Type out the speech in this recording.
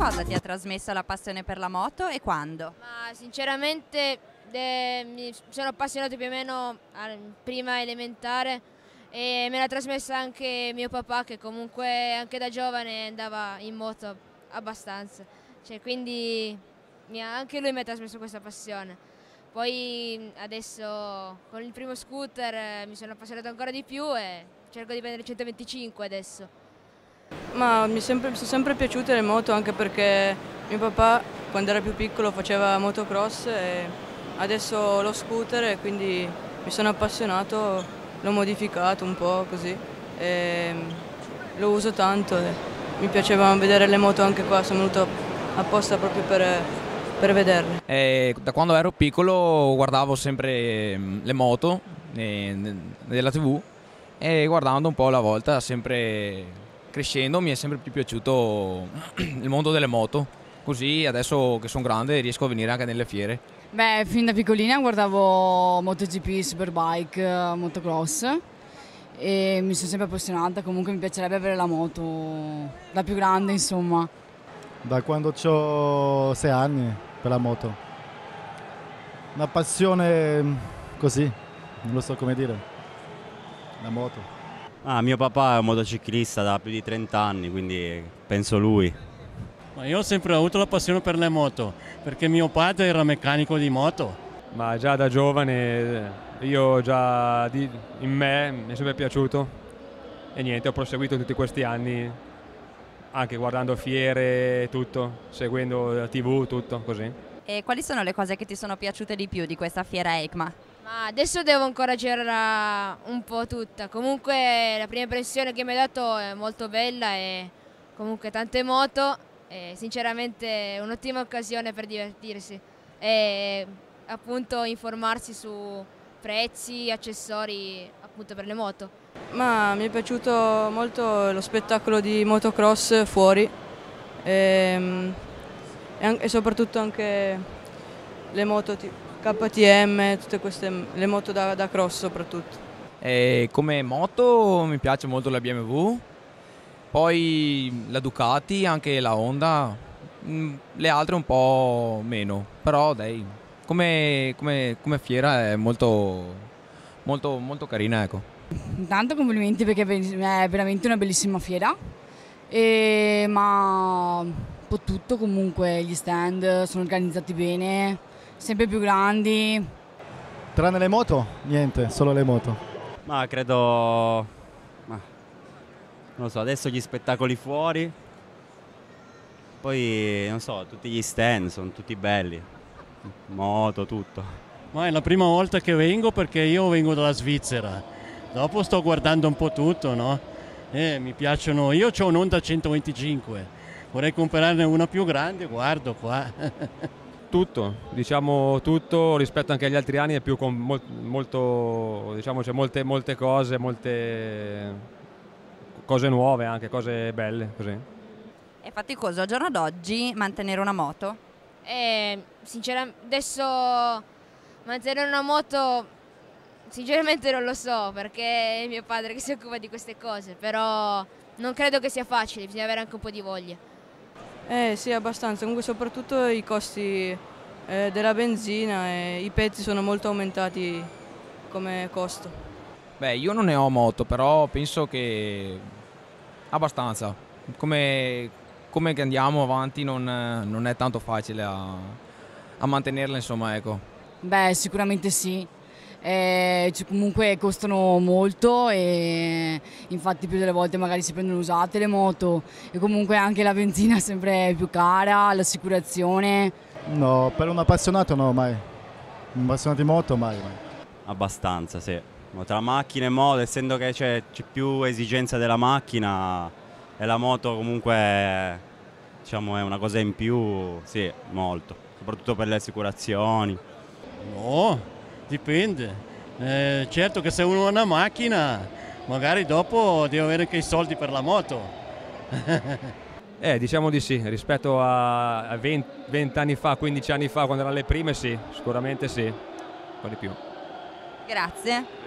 cosa ti ha trasmesso la passione per la moto e quando? Ma sinceramente eh, mi sono appassionato più o meno prima elementare e me l'ha trasmessa anche mio papà che comunque anche da giovane andava in moto abbastanza. Cioè, quindi anche lui mi ha trasmesso questa passione. Poi adesso con il primo scooter eh, mi sono appassionato ancora di più e cerco di prendere 125 adesso. Ma mi, sempre, sono sempre piaciute le moto anche perché mio papà quando era più piccolo faceva motocross e adesso lo scooter e quindi mi sono appassionato, l'ho modificato un po' così e lo uso tanto e mi piaceva vedere le moto anche qua, sono venuto apposta proprio per, per vederle. E da quando ero piccolo guardavo sempre mm, le moto nella tv e guardando un po' alla volta, sempre crescendo, mi è sempre più piaciuto il mondo delle moto. Così adesso che sono grande riesco a venire anche nelle fiere. Beh, fin da piccolina guardavo MotoGP, Superbike, motocross e mi sono sempre appassionata, comunque mi piacerebbe avere la moto da più grande insomma. Da quando ho sei anni per la moto. Una passione così, non lo so come dire la moto? Ah, mio papà è un motociclista da più di 30 anni, quindi penso lui. Ma io ho sempre avuto la passione per le moto, perché mio padre era meccanico di moto. Ma già da giovane io già di, in me mi è sempre piaciuto e niente, ho proseguito tutti questi anni anche guardando fiere, tutto, seguendo la tv, tutto così. E quali sono le cose che ti sono piaciute di più di questa fiera EICMA? Ma adesso devo ancora girare un po' tutta. Comunque la prima impressione che mi ha dato è molto bella e comunque tante moto. E sinceramente un'ottima occasione per divertirsi e appunto informarsi su prezzi, accessori appunto per le moto. Ma mi è piaciuto molto lo spettacolo di motocross fuori e, e soprattutto anche le moto tipo KTM, tutte queste, le moto da, da cross soprattutto. E come moto mi piace molto la BMW, poi la Ducati, anche la Honda, mm, le altre un po' meno, però dai, come, come, come fiera è molto, molto, molto carina ecco. Intanto complimenti perché è veramente una bellissima fiera, e, ma un po' tutto comunque, gli stand sono organizzati bene, sempre più grandi. Tranne le moto? Niente, solo le moto. Ma credo... Ma... Non lo so, adesso gli spettacoli fuori. Poi, non so, tutti gli stand sono tutti belli. Moto, tutto. Ma è la prima volta che vengo perché io vengo dalla Svizzera. Dopo sto guardando un po' tutto, no? E mi piacciono... Io ho un'Onda 125. Vorrei comprarne una più grande, guardo qua. tutto, diciamo tutto rispetto anche agli altri anni è più con molto, diciamo c'è molte, molte cose, molte cose nuove anche, cose belle così. È faticoso al giorno d'oggi mantenere una moto? Eh, sinceramente adesso mantenere una moto sinceramente non lo so perché è mio padre che si occupa di queste cose, però non credo che sia facile, bisogna avere anche un po' di voglia. Eh sì, abbastanza, comunque soprattutto i costi eh, della benzina e i pezzi sono molto aumentati come costo. Beh, io non ne ho moto, però penso che abbastanza. Come, come che andiamo avanti non, non è tanto facile a, a mantenerla, insomma, ecco. Beh, sicuramente sì eh, comunque costano molto e infatti più delle volte magari si prendono usate le moto e comunque anche la benzina è sempre più cara, l'assicurazione. No, per un appassionato no, mai. Un appassionato di moto mai, mai. Abbastanza, sì. Tra macchine e moto, essendo che c'è, più esigenza della macchina e la moto comunque diciamo, è una cosa in più, sì, molto. Soprattutto per le assicurazioni. No, Dipende. Eh, certo che se uno ha una macchina, magari dopo deve avere anche i soldi per la moto. eh, diciamo di sì, rispetto a 20, 20 anni fa, 15 anni fa, quando erano le prime, sì, sicuramente sì, un po' di più. Grazie.